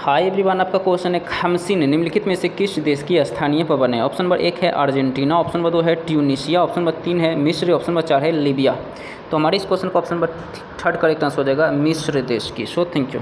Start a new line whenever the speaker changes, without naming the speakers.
Hi everyone आपका question है खमसिन निम्नलिखित में से किस देश की स्थानीय पवन है? ऑप्शन नंबर एक है अर्जेंटीना ऑप्शन नंबर दो है ट्यूनिशिया ऑप्शन नंबर तीन है मिस्र ऑप्शन नंबर चार है लीबिया। तो हमारे इस क्वेश्चन का option number third correct answer हो जाएगा मिस्र देश की। So thank you